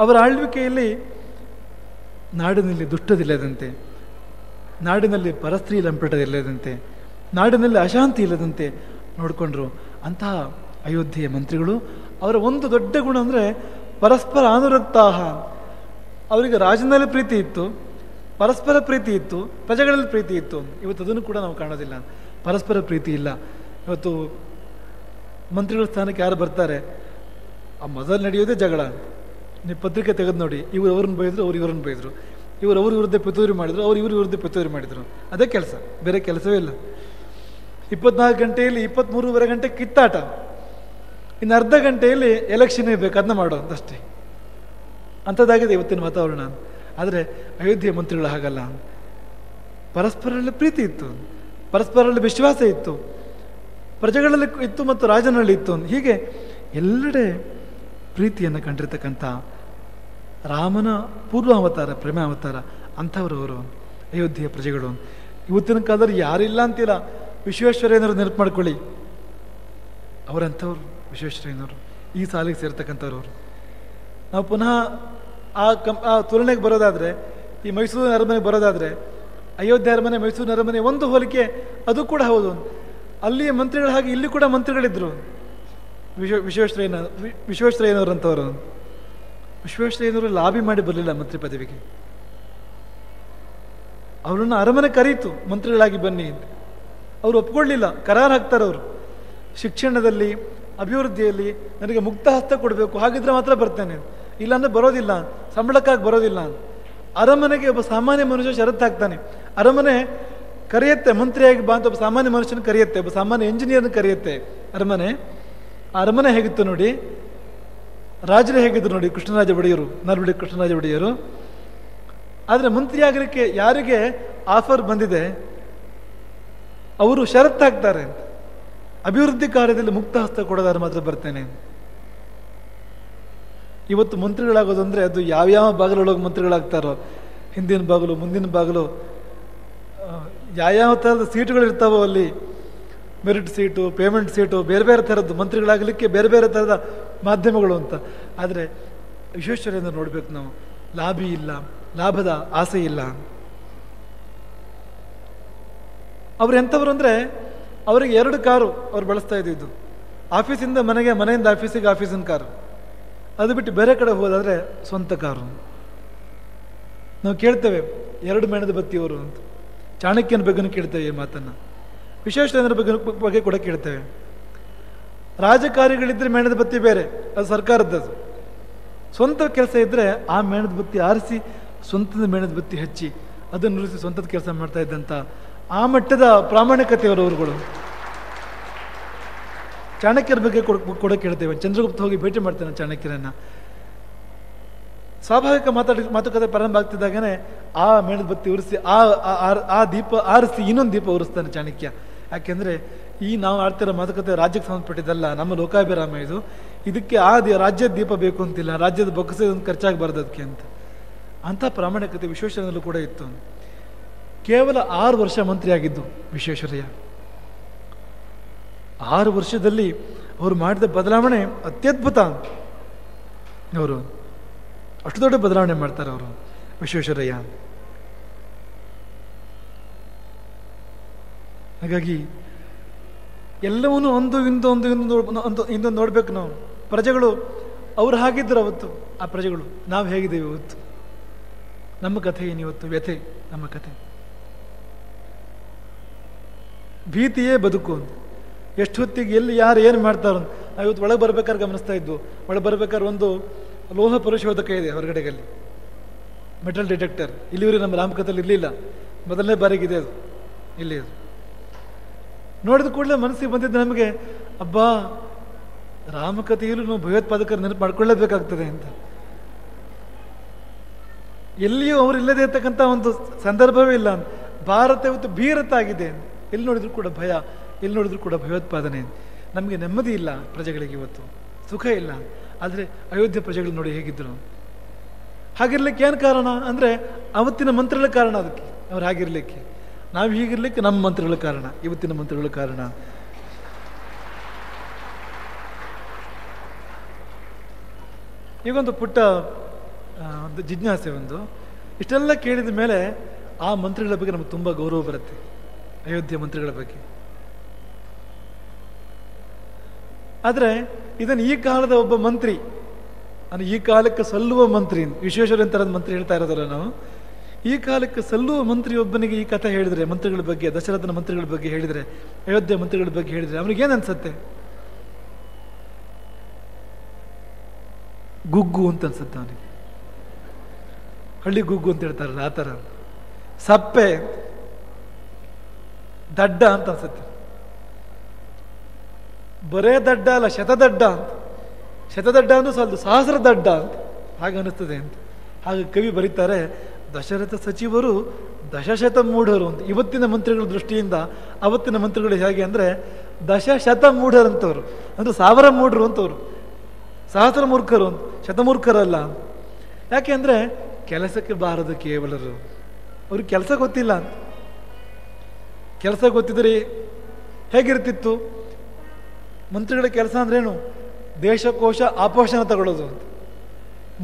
Speaker 1: ಅವರ ಆಳ್ವಿಕೆಯಲ್ಲಿ ನಾಡಿನಲ್ಲಿ ದುಷ್ಟದಿಲ್ಲದಂತೆ ನಾಡಿನಲ್ಲಿ ಪರಸ್ತ್ರೀ ಲಂಪಟದಿಲ್ಲದಂತೆ ನಾಡಿನಲ್ಲಿ ಅಶಾಂತಿ ಇಲ್ಲದಂತೆ ನೋಡಿಕೊಂಡ್ರು ಅಂತಹ ಅಯೋಧ್ಯೆಯ ಮಂತ್ರಿಗಳು. ಅವರ ಒಂದು ದೊಡ್ಡ ಗುಣ ಅಂದರೆ ಪರಸ್ಪರ ಅನುರಕ್ತಾಹ. ಅವರಿಗೆ ರಾಜನಲ್ಲಿ ಪ್ರೀತಿ ಇತ್ತು, ಪರಸ್ಪರ ಪ್ರೀತಿ ಇತ್ತು, ಪ್ರಜೆಗಳಲ್ಲಿ ಪ್ರೀತಿ ಇತ್ತು. ಇವತ್ತು ಅದನ್ನು ಕೂಡ ನಾವು ಕಾಣೋದಿಲ್ಲ. ಪರಸ್ಪರ ಪ್ರೀತಿ ಇಲ್ಲ. ಇವತ್ತು ಮಂತ್ರಿಗಳ ಸ್ಥಾನಕ್ಕೆ ಯಾರು ಬರ್ತಾರೆ? ಆ ಮೊದಲು ನಡೆಯೋದೇ ಜಗಳ. ನೀವು ಪತ್ರಿಕೆ ತೆಗೆದು ನೋಡಿ, ಇವರು ಅವ್ರನ್ನ ಬೈದರು, ಅವ್ರು ಇವ್ರನ್ನ ಬೈದರು. ಇವರು ಅವ್ರ ವಿರುದ್ಧ ಪಿತೂರಿ ಮಾಡಿದರು, ಅವ್ರು ಇವ್ರ ವಿರುದ್ಧ ಪಿತೂರಿ ಮಾಡಿದರು. ಅದೇ ಕೆಲಸ, ಬೇರೆ ಕೆಲಸವೇ ಇಲ್ಲ. ಇಪ್ಪತ್ನಾಲ್ಕು ಗಂಟೆಯಲ್ಲಿ ಇಪ್ಪತ್ತ್ಮೂರುವರೆ ಗಂಟೆ ಕಿತ್ತಾಟ. ಇನ್ನು ಅರ್ಧ ಗಂಟೆಯಲ್ಲಿ ಎಲೆಕ್ಷನ್ ಇರಬೇಕು ಅದನ್ನ ಮಾಡೋ ಅಂತಷ್ಟೇ. ಅಂಥದ್ದಾಗಿದೆ ಇವತ್ತಿನ ವಾತಾವರಣ. ಆದರೆ ಅಯೋಧ್ಯೆ ಮಂತ್ರಿಗಳು ಹಾಗಲ್ಲ. ಪರಸ್ಪರಲ್ಲಿ ಪ್ರೀತಿ ಇತ್ತು. ಪರಸ್ಪರರಲ್ಲಿ ವಿಶ್ವಾಸ ಇತ್ತು. ಪ್ರಜೆಗಳಲ್ಲಿ ಇತ್ತು ಮತ್ತು ರಾಜನಲ್ಲಿ ಇತ್ತು. ಹೀಗೆ ಎಲ್ಲೆಡೆ ಪ್ರೀತಿಯನ್ನು ಕಂಡಿರ್ತಕ್ಕಂಥ ರಾಮನ ಪೂರ್ವ ಅವತಾರ ಪ್ರೇಮ ಅವತಾರ ಅಂಥವ್ರು ಅವರು. ಅಯೋಧ್ಯೆಯ ಪ್ರಜೆಗಳು. ಇವತ್ತಿನ ಕಾಲದಲ್ಲಿ ಯಾರಿಲ್ಲ ಅಂತಿಲ್ಲ ವಿಶ್ವೇಶ್ವರಯ್ಯನವರು ನೆನಪು ಮಾಡ್ಕೊಳ್ಳಿ. ಅವರಂಥವ್ರು, ವಿಶ್ವೇಶ್ವರಯ್ಯನವರು. ಈ ಸಾಲಿಗೆ ಸೇರ್ತಕ್ಕಂಥವ್ರು ಅವರು. ನಾವು ಪುನಃ ಆ ಕಂ, ಆ ತುಲನೆಗೆ ಬರೋದಾದರೆ, ಈ ಮೈಸೂರಿನ ಅರಮನೆಗೆ ಬರೋದಾದರೆ, ಅಯೋಧ್ಯೆ ಅರಮನೆ, ಮೈಸೂರಿನ ಅರಮನೆ ಒಂದು ಹೋಲಿಕೆ, ಅದು ಕೂಡ ಹೌದು. ಅಲ್ಲಿಯ ಮಂತ್ರಿಗಳ ಹಾಗೆ ಇಲ್ಲಿ ಕೂಡ ಮಂತ್ರಿಗಳಿದ್ದರು ವಿಶ್ವ, ವಿಶ್ವೇಶ್ವರಯ್ಯನ, ವಿಶ್ವೇಶ್ವರಯ್ಯನವರಂಥವರು. ವಿಶ್ವೇಶ್ವರಯ್ಯನವರು ಲಾಬಿ ಮಾಡಿ ಬರಲಿಲ್ಲ ಮಂತ್ರಿ ಪದವಿಗೆ. ಅವರನ್ನು ಅರಮನೆ ಕರೀತು, ಮಂತ್ರಿಗಳಾಗಿ ಬನ್ನಿ ಅಂತ. ಅವರು ಒಪ್ಕೊಳ್ಳಿಲ್ಲ, ಕರಾರು ಹಾಕ್ತಾರೆ ಅವರು. ಶಿಕ್ಷಣದಲ್ಲಿ, ಅಭಿವೃದ್ಧಿಯಲ್ಲಿ ನನಗೆ ಮುಕ್ತ ಹಸ್ತ ಕೊಡಬೇಕು, ಹಾಗಿದ್ರೆ ಮಾತ್ರ ಬರ್ತೇನೆ ಇಲ್ಲಾಂದ್ರೆ ಬರೋದಿಲ್ಲ, ಸಂಬಳಕ್ಕಾಗಿ ಬರೋದಿಲ್ಲ ಅರಮನೆಗೆ ಒಬ್ಬ ಸಾಮಾನ್ಯ ಮನುಷ್ಯ ಷರತ್ತು ಹಾಕ್ತಾನೆ. ಅರಮನೆ ಕರೆಯುತ್ತೆ, ಮಂತ್ರಿಯಾಗಿ ಬಾ ಒಬ್ಬ ಸಾಮಾನ್ಯ ಮನುಷ್ಯನ ಕರೆಯುತ್ತೆ, ಒಬ್ಬ ಸಾಮಾನ್ಯ ಇಂಜಿನಿಯರ್ನ ಕರೆಯುತ್ತೆ ಅರಮನೆ. ಆ ಅರಮನೆ ಹೇಗಿತ್ತು ನೋಡಿ? ರಾಜರೇ ಹೇಗಿದ್ರು ನೋಡಿ, ಕೃಷ್ಣರಾಜ ಒಡೆಯರು, ನಲ್ವಡಿ ಕೃಷ್ಣರಾಜ ಒಡೆಯರು. ಆದರೆ ಮಂತ್ರಿ ಆಗಲಿಕ್ಕೆ ಯಾರಿಗೆ ಆಫರ್ ಬಂದಿದೆ? ಅವರು ಷರತ್ತು ಹಾಕ್ತಾರೆ ಅಭಿವೃದ್ಧಿ ಕಾರ್ಯದಲ್ಲಿ ಮುಕ್ತ ಹಸ್ತ ಕೊಡೋದಾದ್ರೆ ಮಾತ್ರ ಬರ್ತೇನೆ ಇವತ್ತು ಮಂತ್ರಿಗಳಾಗೋದು ಅಂದರೆ ಅದು ಯಾವ್ಯಾವ ಬಾಗಿಲೊಳಗೆ ಮಂತ್ರಿಗಳಾಗ್ತಾರೋ, ಹಿಂದಿನ ಬಾಗಿಲು, ಮುಂದಿನ ಬಾಗಿಲು ಯಾವ್ಯಾವ ಥರದ ಸೀಟುಗಳು ಇರ್ತಾವೋ ಅಲ್ಲಿ ಮೆರಿಟ್ ಸೀಟು ಪೇಮೆಂಟ್ ಸೀಟು, ಬೇರೆ ಬೇರೆ ಥರದ್ದು ಮಂತ್ರಿಗಳಾಗಲಿಕ್ಕೆ ಬೇರೆ ಬೇರೆ ಥರದ ಮಾಧ್ಯಮಗಳು ಅಂತ. ಆದರೆ ವಿಶ್ವೇಶ್ವರಯ್ಯನ ನೋಡಬೇಕು ನಾವು. ಲಾಭಿ ಇಲ್ಲ, ಲಾಭದ ಆಸೆ ಇಲ್ಲ. ಅವ್ರು ಎಂಥವ್ರು ಅಂದರೆ ಅವರಿಗೆ ಎರಡು ಕಾರು ಅವ್ರು ಬಳಸ್ತಾ ಇದ್ದಿದ್ದು. ಆಫೀಸಿಂದ ಮನೆಗೆ, ಮನೆಯಿಂದ ಆಫೀಸಿಗೆ ಆಫೀಸಿನ ಕಾರು. ಅದು ಬಿಟ್ಟು ಬೇರೆ ಕಡೆ ಹೋದಾದರೆ ಸ್ವಂತ ಕಾರು. ನಾವು ಕೇಳ್ತೇವೆ, ಎರಡು ಮೇಣದ ಬತ್ತಿಯವರು ಅಂತ. ಚಾಣಕ್ಯನ ಬಗ್ಗೆನೂ ಕೇಳ್ತೇವೆ ಈ ಮಾತನ್ನು. ವಿಶ್ವೇಶ್ವರಯ್ಯನವರ ಬಗ್ಗೆ ಬಗ್ಗೆ ಕೂಡ ಕೇಳ್ತೇವೆ. ರಾಜಕಾರಿಗಳಿದ್ರೆ ಮೇಣದ ಬತ್ತಿ ಬೇರೆ, ಅದು ಸರ್ಕಾರದ್ದು ಸ್ವಂತ ಕೆಲಸ ಇದ್ದರೆ ಆ ಮೇಣದ ಬತ್ತಿ ಆರಿಸಿ, ಸ್ವಂತದ ಮೇಣದ ಬತ್ತಿ ಹಚ್ಚಿ, ಅದನ್ನು ಉಳಿಸಿ ಸ್ವಂತದ ಕೆಲಸ ಮಾಡ್ತಾ ಇದ್ದಂಥ ಆ ಮಟ್ಟದ ಪ್ರಾಮಾಣಿಕತೆ ಅವರುಗಳು ಚಾಣಕ್ಯರ ಬಗ್ಗೆ ಕೂಡ ಕೇಳ್ತೇವೆ ಚಂದ್ರಗುಪ್ತ ಹೋಗಿ ಭೇಟಿ ಮಾಡ್ತೇನೆ ಚಾಣಕ್ಯರನ್ನ. ಸ್ವಾಭಾವಿಕ ಮಾತಾಡಿ, ಮಾತುಕತೆ ಪ್ರಾರಂಭ ಆಗ್ತಿದ್ದಾಗನೇ ಆ ಮೇಣದ ಬತ್ತಿ ಉರಿಸಿ ಆ- ಆ ದೀಪ ಆರಿಸಿ ಇನ್ನೊಂದು ದೀಪ ಉರಿಸ್ತಾನೆ ಚಾಣಕ್ಯ. ಯಾಕೆಂದ್ರೆ ಈ ನಾವು ಆಡ್ತಿರೋ ಮಾತುಕತೆ ರಾಜ್ಯಕ್ಕೆ ಸಂಬಂಧಪಟ್ಟಿದ್ದಲ್ಲ, ನಮ್ಮ ಲೋಕಾಭಿರಾಮ ಇದು. ಇದಕ್ಕೆ ಆ ರಾಜ್ಯದ ದೀಪ ಬೇಕು ಅಂತಿಲ್ಲ, ರಾಜ್ಯದ ಬೊಕ್ಕಸ ಒಂದು ಖರ್ಚಾಗಬಾರ್ದು ಅದಕ್ಕೆ ಅಂತ. ಅಂಥ ಪ್ರಾಮಾಣಿಕತೆ ವಿಶ್ವೇಶ್ವರನಲ್ಲೂ ಕೂಡ ಇತ್ತು. ಕೇವಲ ಆರು ವರ್ಷ ಮಂತ್ರಿಯಾಗಿದ್ದು ವಿಶ್ವೇಶ್ವರಯ್ಯ. ಆರು ವರ್ಷದಲ್ಲಿ ಅವರು ಮಾಡಿದ ಬದಲಾವಣೆ ಅತ್ಯದ್ಭುತ. ಅವರು ಅಷ್ಟು ದೊಡ್ಡ ಬದಲಾವಣೆ ಮಾಡ್ತಾರೆ ಅವರು, ವಿಶ್ವೇಶ್ವರಯ್ಯ. ಹಾಗಾಗಿ ಎಲ್ಲವನ್ನೂ ಒಂದು, ಇಂದು ಒಂದು ಇಂದು ಒಂದು, ಇಂದು ನೋಡ್ಬೇಕು ನಾವು. ಪ್ರಜೆಗಳು ಅವ್ರು ಹಾಗಿದ್ರು ಅವತ್ತು. ಆ ಪ್ರಜೆಗಳು, ನಾವು ಹೇಗಿದ್ದೇವೆ ಇವತ್ತು? ನಮ್ಮ ಕಥೆ ಏನು ಇವತ್ತು? ವ್ಯಥೆ, ನಮ್ಮ ಕಥೆ. ಭೀತಿಯೇ ಬದುಕು ಅಂತ. ಎಷ್ಟು ಹೊತ್ತಿಗೆ ಎಲ್ಲಿ ಯಾರು ಏನು ಮಾಡ್ತಾರೋ. ನಾವು ಇವತ್ತು ಒಳಗೆ ಬರ್ಬೇಕಾದ್ರೆ ಗಮನಿಸ್ತಾ ಇದ್ವು ಒಳಗೆ ಬರ್ಬೇಕಾದ್ರೆ ಒಂದು ಲೋಹ ಪರಿಶೋಧಕ ಇದೆ ಹೊರಗಡೆಗಲ್ಲಿ. Metal detector. ಇಲ್ಲಿವರೆಗೆ ನಮ್ಮ ರಾಮಕಥಲ್ಲಿ ಇರಲಿಲ್ಲ. ಮೊದಲನೇ ಬಾರಿಗಿದೆ ಅದು. ಇಲ್ಲಿ ಅದು. ನೋಡಿದ ಕೂಡಲೇ ಮನಸ್ಸಿಗೆ ಬಂದಿದ್ದು ನಮಗೆ, ಅಬ್ಬಾ, ರಾಮಕಥೆಯಲ್ಲೂ ನಾವು ಭಯೋತ್ಪಾದಕರ ನೆನಪು ಮಾಡ್ಕೊಳ್ಳೇಬೇಕಾಗ್ತದೆ ಅಂತ. ಎಲ್ಲಿಯೂ ಅವರು ಇಲ್ಲದೆ ಇರ್ತಕ್ಕಂಥ ಒಂದು ಸಂದರ್ಭವೇ ಇಲ್ಲ ಭಾರತ ಇವತ್ತು ಭೀರತ ಆಗಿದೆ ಎಲ್ಲಿ ನೋಡಿದ್ರು ಕೂಡ ಭಯ, ಎಲ್ಲಿ ನೋಡಿದ್ರು ಕೂಡ ಭಯೋತ್ಪಾದನೆ ನಮಗೆ ನೆಮ್ಮದಿ ಇಲ್ಲ ಪ್ರಜೆಗಳಿಗೆ ಇವತ್ತು. ಸುಖ ಇಲ್ಲ. ಆದರೆ ಅಯೋಧ್ಯೆ ಪ್ರಜೆಗಳು ನೋಡಿ ಹೇಗಿದ್ರು? ಹಾಗಿರ್ಲಿಕ್ಕೆ ಏನು ಕಾರಣ? ಅಂದರೆ ಅವತ್ತಿನ ಮಂತ್ರಗಳ ಕಾರಣ ಅದಕ್ಕೆ. ಅವ್ರು ಹಾಗಿರ್ಲಿಕ್ಕೆ. ನಾವು ಹೀಗಿರ್ಲಿಕ್ಕೆ ನಮ್ಮ ಮಂತ್ರಿಗಳ ಕಾರಣ, ಇವತ್ತಿನ ಮಂತ್ರಿಗಳ ಕಾರಣ. ಈಗೊಂದು ಪುಟ್ಟ ಒಂದು ಜಿಜ್ಞಾಸೆ ಒಂದು. ಇಷ್ಟೆಲ್ಲ ಕೇಳಿದ ಮೇಲೆ ಆ ಮಂತ್ರಿಗಳ ಬಗ್ಗೆ ನಮಗೆ ತುಂಬ ಗೌರವ ಬರುತ್ತೆ, ಅಯೋಧ್ಯೆ ಮಂತ್ರಿಗಳ ಬಗ್ಗೆ. ಆದರೆ ಇದನ್ನು ಈ ಕಾಲದ ಒಬ್ಬ ಮಂತ್ರಿ, ಅಂದರೆ ಈ ಕಾಲಕ್ಕೆ ಸಲ್ಲುವ ಮಂತ್ರಿ, ವಿಶ್ವೇಶ್ವರನ್ ಥರದ ಮಂತ್ರಿ ಹೇಳ್ತಾ ಇರೋದಲ್ಲ ನಾವು ಈ ಕಾಲಕ್ಕೆ ಸಲ್ಲುವ ಮಂತ್ರಿ ಒಬ್ಬನಿಗೆ ಈ ಕಥೆ ಹೇಳಿದರೆ, ಮಂತ್ರಿಗಳ ಬಗ್ಗೆ, ದಶರಥನ ಮಂತ್ರಿಗಳ ಬಗ್ಗೆ ಹೇಳಿದರೆ, ಅಯೋಧ್ಯೆ ಮಂತ್ರಿಗಳ ಬಗ್ಗೆ ಹೇಳಿದರೆ ಅವನಿಗೇನು ಅನ್ಸುತ್ತೆ? ಗುಗ್ಗು ಅಂತ ಅನ್ಸುತ್ತೆ ಅವನಿಗೆ. ಹಳ್ಳಿ ಗುಗ್ಗು ಅಂತ ಹೇಳ್ತಾರಲ್ಲ, ಆ ಥರ. ಸಪ್ಪೆ, ದಡ್ಡ ಅಂತ ಅನ್ಸುತ್ತೆ. ಬರೇ ದಡ್ಡ ಅಲ್ಲ, ಶತದಡ್ಡ ಅಂತ. ಶತದಡ್ಡ ಅಂದ್ರೆ ಸ್ವಲ್ಪ ಸಹಸ್ರ ದಡ್ಡ ಅಂತ. ಹಾಗೆ ಅನ್ನಿಸ್ತದೆ ಅಂತ. ಹಾಗೆ ಕವಿ ಬರೀತಾರೆ ದಶರಥ ಸಚಿವರು ದಶಶತ ಮೂಢರು ಅಂತ. ಇವತ್ತಿನ ಮಂತ್ರಿಗಳ ದೃಷ್ಟಿಯಿಂದ ಅವತ್ತಿನ ಮಂತ್ರಿಗಳು ಹೇಗೆ ಅಂದರೆ ದಶಶತ ಮೂಢರಂತವರು ಅಂದ್ರೆ ಸಾವಿರ ಮೂಢರು ಅಂತವರು. ಸಹಸ್ರ ಮೂರ್ಖರು ಅಂತ. ಶತಮೂರ್ಖರಲ್ಲ ಯಾಕೆ ಅಂದರೆ ಕೆಲಸಕ್ಕೆ ಬಾರದು ಕೇವಲರು. ಅವ್ರಿಗೆ ಕೆಲಸ ಗೊತ್ತಿಲ್ಲ ಅಂತ. ಕೆಲಸ ಗೊತ್ತಿದ್ರೆ ಹೇಗಿರ್ತಿತ್ತು? ಮಂತ್ರಿಗಳ ಕೆಲಸ ಅಂದ್ರೇನು? ದೇಶಕೋಶ ಆಪೋಷಣ ತಗೊಳ್ಳೋದು ಅಂತ.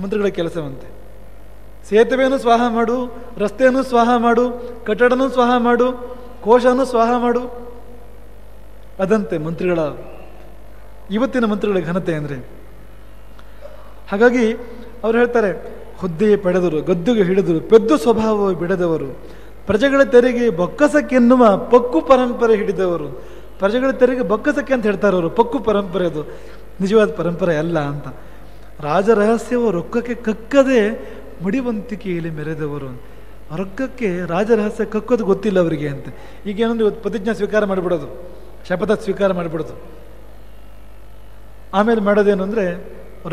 Speaker 1: ಮಂತ್ರಿಗಳ ಕೆಲಸವಂತೆ. ಸೇತುವೆಯನ್ನು ಸ್ವಾಹ ಮಾಡು, ರಸ್ತೆಯನ್ನು ಸ್ವಾಹ ಮಾಡು ಕಟ್ಟಡನೂ ಸ್ವಾಹ ಮಾಡು ಕೋಶನೂ ಸ್ವಾಹ ಮಾಡು. ಅದಂತೆ ಮಂತ್ರಿಗಳ, ಇವತ್ತಿನ ಮಂತ್ರಿಗಳ ಘನತೆ ಅಂದರೆ. ಹಾಗಾಗಿ ಅವರು ಹೇಳ್ತಾರೆ, ಹುದ್ದೆ ಪಡೆದರು, ಗದ್ದುಗೆ ಹಿಡಿದರು, ಪೆದ್ದು ಸ್ವಭಾವ ಬಿಡದವರು. ಪ್ರಜೆಗಳ ತೆರಿಗೆ ಬೊಕ್ಕಸಕ್ಕೆನ್ನುವ ಪಕ್ಕು ಪರಂಪರೆ ಹಿಡಿದವರು. ಪ್ರಜೆಗಳ ತೆರಿಗೆ ಬೊಕ್ಕಸಕ್ಕೆ ಅಂತ ಹೇಳ್ತಾರೆ ಅವರು, ಪಕ್ಕು ಪರಂಪರೆ ಅದು. ನಿಜವಾದ ಪರಂಪರೆ ಅಲ್ಲ ಅಂತ. ರಾಜರಹಸ್ಯವು ರೊಕ್ಕಕ್ಕೆ ಕಕ್ಕದೆ ಮಡಿವಂತಿಕೆಯಲ್ಲಿ ಮೆರೆದವರು ರೊಕ್ಕಕ್ಕೆ ರಾಜರಹಸ್ಯ ಕಕ್ಕೋದು ಗೊತ್ತಿಲ್ಲ ಅವರಿಗೆ ಅಂತ. ಈಗ ಏನಂದ್ರೆ ಇವತ್ತು ಪ್ರತಿಜ್ಞಾ ಸ್ವೀಕಾರ ಮಾಡಿಬಿಡೋದು, ಶಪಥ ಸ್ವೀಕಾರ ಮಾಡಿಬಿಡೋದು. ಆಮೇಲೆ ಮಾಡೋದೇನು ಅಂದರೆ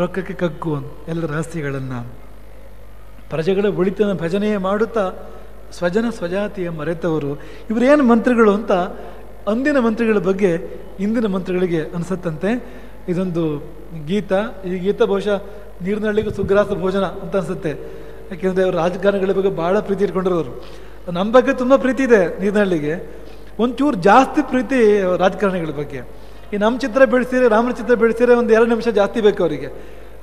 Speaker 1: ರೊಕ್ಕಕ್ಕೆ ಕಕ್ಕು ಅಂತ, ಎಲ್ಲ ರಹಸ್ಯಗಳನ್ನು ಪ್ರಜೆಗಳ ಒಳಿತನ ಭಜನೆಯೇ ಮಾಡುತ್ತಾ ಸ್ವಜನ ಸ್ವಜಾತಿಯ ಮರೆತವರು. ಇವರೇನು ಮಂತ್ರಿಗಳು ಅಂತ ಅಂದಿನ ಮಂತ್ರಿಗಳ ಬಗ್ಗೆ ಇಂದಿನ ಮಂತ್ರಿಗಳಿಗೆ ಅನಿಸತ್ತಂತೆ. ಇದೊಂದು ಗೀತ, ಈ ಗೀತ ಬಹುಶಃ ನೀರಿನಳ್ಳಿಗೂ ಸುಗ್ರಾಸ ಭೋಜನ ಅಂತ ಅನಿಸುತ್ತೆ. ಯಾಕೆಂದರೆ ಅವರು ರಾಜಕಾರಣಿಗಳ ಬಗ್ಗೆ ಭಾಳ ಪ್ರೀತಿ ಇಟ್ಕೊಂಡಿರೋರು. ನಮ್ಮ ಬಗ್ಗೆ ತುಂಬ ಪ್ರೀತಿ ಇದೆ ನೀರಿನಹಳ್ಳಿಗೆ. ಒಂಚೂರು ಜಾಸ್ತಿ ಪ್ರೀತಿ ರಾಜಕಾರಣಿಗಳ ಬಗ್ಗೆ. ಈ ನಮ್ಮ ಚಿತ್ರ ಬೆಳೆಸಿದ್ರೆ ರಾಮನ ಚಿತ್ರ ಬೆಳೆಸಿದ್ರೆ ಒಂದು ಎರಡು ನಿಮಿಷ ಜಾಸ್ತಿ ಬೇಕು ಅವರಿಗೆ.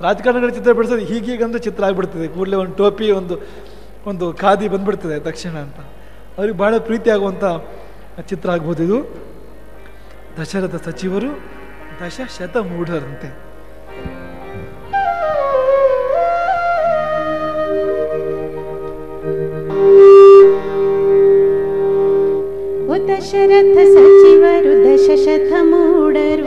Speaker 1: ರಾಜಕಾರಣಿಗಳ ಚಿತ್ರ ಬೆಳೆಸೋದು ಹೀಗೀಗಂದ್ರೆ ಚಿತ್ರ ಆಗಿಬಿಡ್ತದೆ. ಕೂಡಲೇ ಒಂದು ಟೋಪಿ, ಒಂದು ಒಂದು ಖಾದಿ ಬಂದ್ಬಿಡ್ತದೆ ತಕ್ಷಣ ಅಂತ. ಅವ್ರಿಗೆ ಬಹಳ ಪ್ರೀತಿ ಆಗುವಂಥ ಚಿತ್ರ ಆಗ್ಬೋದು ಇದು. ದಶರಥ ಸಚಿವರು ದಶ ಶತ ಮೂಢರಂತೆ
Speaker 2: ಓ ದಶರಥ ಸಚಿವರು ದಶಶತ ಮೂಡರು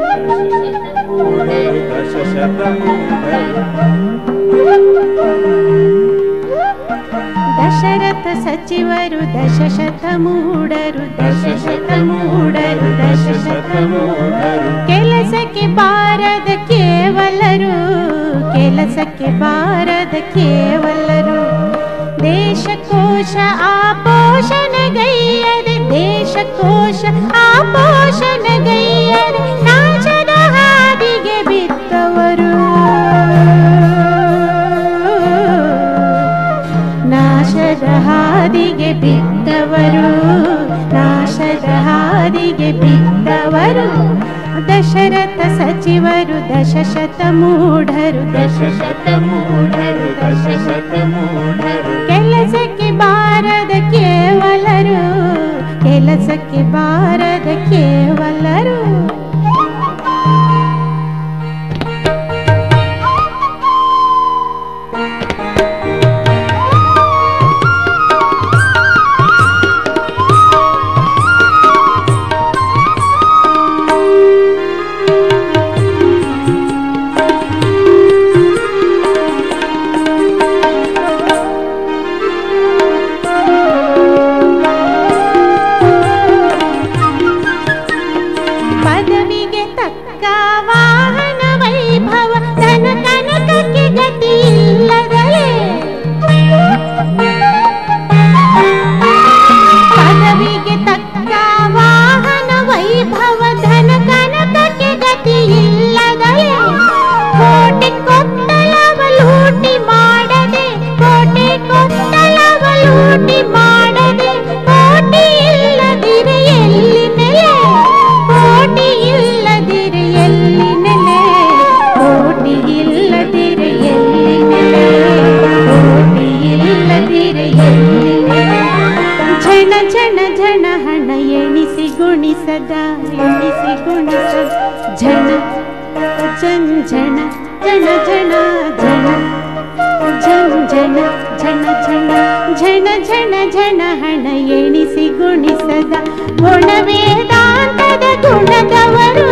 Speaker 2: ದಶರಥ ಸಚಿವರು ದಶಶತ ಮೂಡರು ದಶಶತ ಮೂಡರು ದಶಶತ ಮೂಡರು ಕೆಲಸಕ್ಕೆ ಬಾರದ ಕೇವಲರು. ಕೆಲಸಕ್ಕೆ ಬಾರದ ಕೇವಲರು. ದೇಶಕೋಶ ಆಪೋಷಣಗೈಯದೆ ದೇಶಕೋಶ ಆಪೋಷಣಗೈಯದೆ ನಾಶದ ಹಾದಿಗೆ ಬಿತ್ತವರು ನಾಶದ ಹಾದಿಗೆ ಬಿದ್ದವರು ನಾಶದ ಹಾದಿಗೆ ಬಿದ್ದವರು. ದಶರಥ ಸಚಿವರು ದಶಶತ ಮೂಢರು. ದಶಶತ ಮೂಢರು ದಶಶತ ಮೂಢರು. भारत केल ಜನ್ ಝಣ ಜಣ ಜಣ ಜಣ ಝಣ ಝಣ ಝಣ ಝಣ ಝಣ ಝಣ ಝಣ ಹಣ ಎಣಿಸಿ ಗುಣಿಸದ ಗುಣ ವೇದಾಂತದ ಗುಣದವರು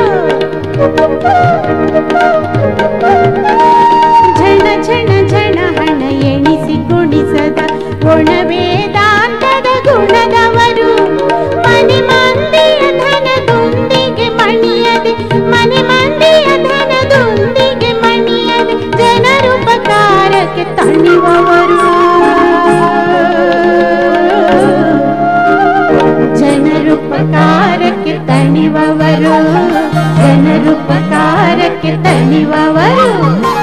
Speaker 2: ಝಣ ಝಣ ಝಣ ಹಣ ಎಣಿಸಿ ಗುಣಿಸದ ಗುಣ ಜನರುಪಕಾರಕ್ಕೆ ತಣಿವವರು ಜನರುಪಕಾರಕ್ಕೆ ತಣಿವವರು ಜನರುಪಕಾರಕ್ಕೆ ತಣಿವವರು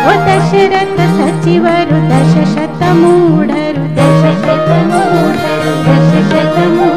Speaker 2: ಓ ದಶರಥ ಸಚಿವರು ದಶಶತ ಮೂಢರು ದಶಶತ ಮೂಢರು ದಶಶತ ಮೂಢರು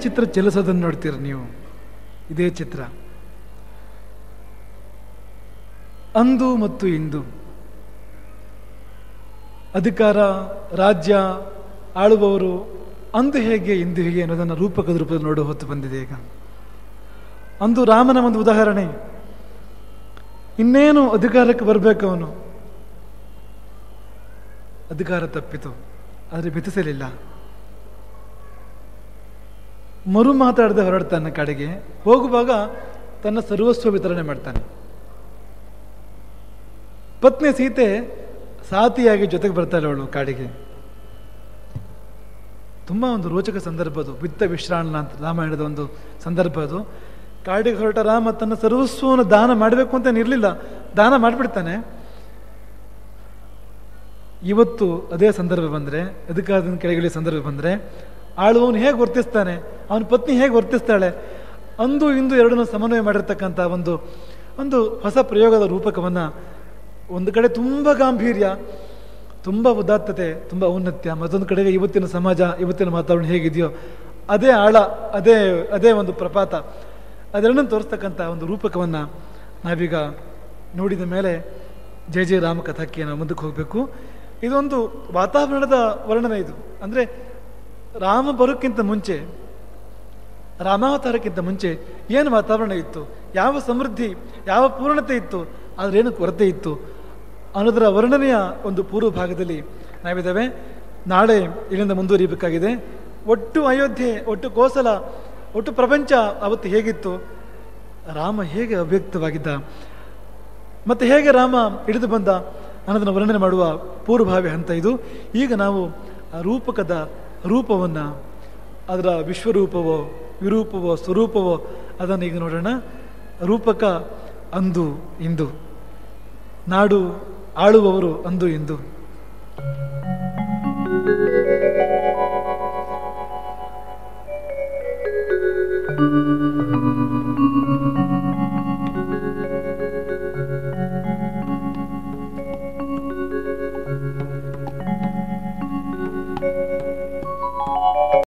Speaker 1: ಚಿತ್ರ ಚಲಿಸೋದನ್ನು ನೋಡ್ತೀರಿ ನೀವು? ಇದೇ ಚಿತ್ರ. ಅಂದು ಮತ್ತು ಇಂದು. ಅಧಿಕಾರ, ರಾಜ್ಯ ಆಳುವವರು ಅಂದು ಹೇಗೆ, ಇಂದು ಹೇಗೆ ಅನ್ನೋದನ್ನು ರೂಪಕದ ರೂಪದಲ್ಲಿ ನೋಡುವ ಹೊತ್ತು ಬಂದಿದೆ ಈಗ. ಅಂದು ರಾಮನ ಒಂದು ಉದಾಹರಣೆ. ಇನ್ನೇನು ಅಧಿಕಾರಕ್ಕೆ ಬರಬೇಕು ಅವನು? ಅಧಿಕಾರ ತಪ್ಪಿತು, ಆದರೆ ಬೆತಿಸಲಿಲ್ಲ ಮರು ಮಾತಾಡದೆ ಹೊರಡ್ತಾನೆ ಕಡೆಗೆ. ಹೋಗುವಾಗ ತನ್ನ ಸರ್ವಸ್ವ ವಿತರಣೆ ಮಾಡ್ತಾನೆ. ಪತ್ನಿ ಸೀತೆ ಸಾತಿಯಾಗಿ ಜೊತೆಗೆ ಬರ್ತಾಳೆ ಅವಳು ಕಾಡಿಗೆ. ತುಂಬ ಒಂದು ರೋಚಕ ಸಂದರ್ಭ ಅದು. ವಿತ್ತ ವಿಶ್ರಾಣ ಅಂತ ರಾಮಾಯಣದ ಒಂದು ಸಂದರ್ಭ ಅದು. ಕಾಡಿಗೆ ಹೊರಟ ರಾಮ ತನ್ನ ಸರ್ವಸ್ವವನ್ನು ದಾನ ಮಾಡಬೇಕು ಅಂತ ಇರಲಿಲ್ಲ. ದಾನ ಮಾಡಿಬಿಡ್ತಾನೆ. ಇವತ್ತು ಅದೇ ಸಂದರ್ಭ ಬಂದರೆ ಅದಕ್ಕಾದ ಕೆಳಗಿಳಿಯ ಸಂದರ್ಭ ಬಂದರೆ ಆಳುವವನು ಹೇಗೆ ವರ್ತಿಸ್ತಾನೆ, ಅವನ ಪತ್ನಿ ಹೇಗೆ ವರ್ತಿಸ್ತಾಳೆ, ಅಂದು ಇಂದು ಎರಡನ್ನೂ ಸಮನ್ವಯ ಮಾಡಿರ್ತಕ್ಕಂಥ ಒಂದು ಒಂದು ಹೊಸ ಪ್ರಯೋಗದ ರೂಪಕವನ್ನು ಒಂದು ಕಡೆ ತುಂಬ ಗಾಂಭೀರ್ಯ, ತುಂಬ ಉದಾತ್ತತೆ, ತುಂಬ ಔನ್ನತ್ಯ, ಮತ್ತೊಂದು ಕಡೆಗೆ ಇವತ್ತಿನ ಸಮಾಜ, ಇವತ್ತಿನ ವಾತಾವರಣ ಹೇಗಿದೆಯೋ ಅದೇ ಆಳ, ಅದೇ ಅದೇ ಒಂದು ಪ್ರಪಾತ. ಅದೆರಡನ್ನು ತೋರಿಸ್ತಕ್ಕಂಥ ಒಂದು ರೂಪಕವನ್ನು ನಾವೀಗ ನೋಡಿದ ಮೇಲೆ ಜಯ ಜಯ ರಾಮ ಕಥಾಕ್ಕೆ ನಾವು ಮುಂದಕ್ಕೆ ಹೋಗಬೇಕು. ಇದೊಂದು ವಾತಾವರಣದ ವರ್ಣನೆ ಇದು. ಅಂದರೆ ರಾಮ ಬರೋಕ್ಕಿಂತ ಮುಂಚೆ, ರಾಮಾವತಾರಕ್ಕಿಂತ ಮುಂಚೆ ಏನು ವಾತಾವರಣ ಇತ್ತು? ಯಾವ ಸಮೃದ್ಧಿ, ಯಾವ ಪೂರ್ಣತೆ ಇತ್ತು? ಆದ್ರೇನು ಕೊರತೆ ಇತ್ತು? ಅನ್ನೋದರ ವರ್ಣನೆಯ ಒಂದು ಪೂರ್ವ ಭಾಗದಲ್ಲಿ ನಾವಿದ್ದೇವೆ. ನಾಳೆ ಇಲ್ಲಿಂದ ಮುಂದುವರಿಬೇಕಾಗಿದೆ ಒಟ್ಟು ಅಯೋಧ್ಯೆ, ಒಟ್ಟು ಕೋಸಲ, ಒಟ್ಟು ಪ್ರಪಂಚ ಅವತ್ತು ಹೇಗಿತ್ತು? ರಾಮ ಹೇಗೆ ಅವ್ಯಕ್ತವಾಗಿದ್ದ? ಮತ್ತೆ ಹೇಗೆ ರಾಮ ಹಿಡಿದು ಬಂದ? ಅನ್ನೋದನ್ನು ವರ್ಣನೆ ಮಾಡುವ ಪೂರ್ವಭಾವಿ ಹಂತ ಇದು. ಈಗ ನಾವು ರೂಪಕದ ರೂಪವನ್ನು, ಅದರ ವಿಶ್ವರೂಪವೋ, ವಿರೂಪವೋ, ಸ್ವರೂಪವೋ, ಅದನ್ನು ಈಗ ನೋಡೋಣ. ರೂಪಕ ಅಂದು ಇಂದು. ನಾಡು ಆಳುವವರು ಅಂದು ಇಂದು.